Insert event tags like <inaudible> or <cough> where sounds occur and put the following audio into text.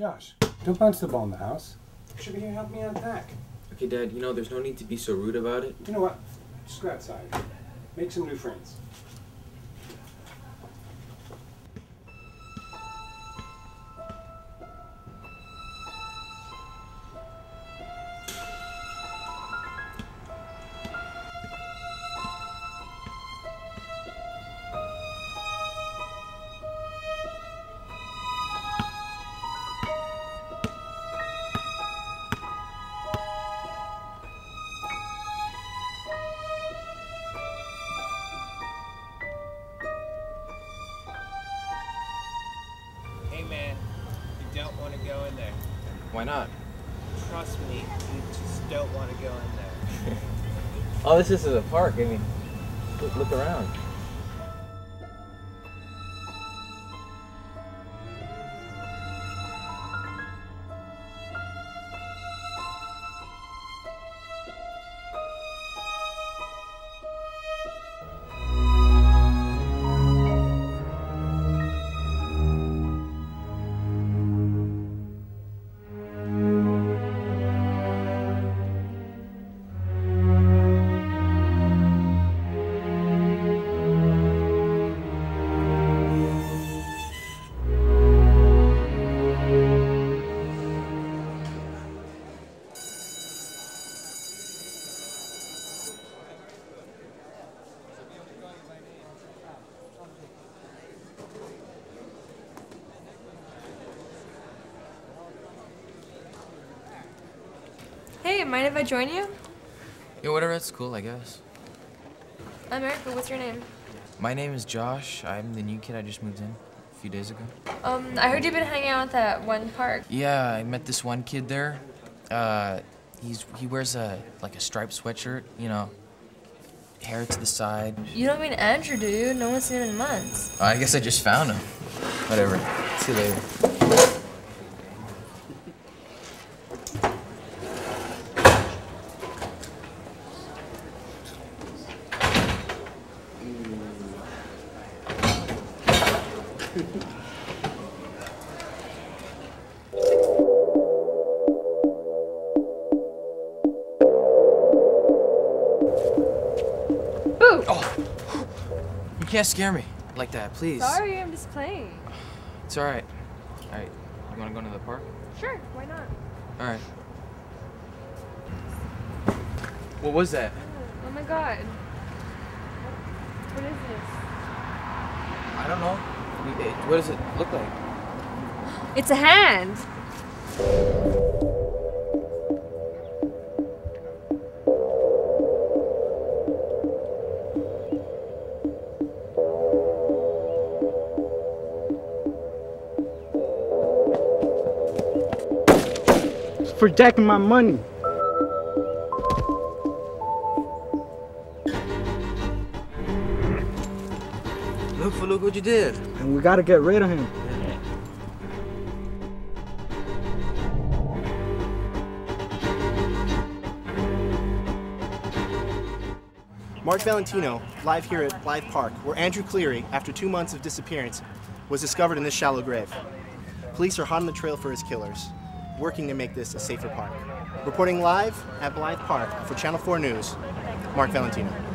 Josh, don't bounce the ball in the house. You should be here helping me unpack. Okay, Dad, you know, there's no need to be so rude about it. You know what? Just go outside. Make some new friends. Go in there. Why not? Trust me, you just don't want to go in there. <laughs> Oh, this is a park. I mean, look, look around. Hey, mind if I join you? Yeah, whatever. That's cool, I guess. I'm Erica. What's your name? My name is Josh. I'm the new kid. I just moved in a few days ago. Um, I heard you've been hanging out at that one park. Yeah, I met this one kid there. Uh, he's he wears a like a striped sweatshirt. You know, hair to the side. You don't mean Andrew, do you? No one's seen him in months. I guess I just found him. Whatever. See you later. Boo! Oh, you can't scare me like that, please. Sorry, I'm just playing. It's all right. All right. You want to go to the park? Sure, why not? All right. What was that? Oh, oh my god. What is this? I don't know. We- it- What does it look like? It's a hand. for jacking my money. Look, for look what you did. And we gotta get rid of him. Mark Valentino, live here at Blythe Park, where Andrew Cleary, after two months of disappearance, was discovered in this shallow grave. Police are hot on the trail for his killers, working to make this a safer park. Reporting live at Blythe Park for Channel 4 News, Mark Valentino.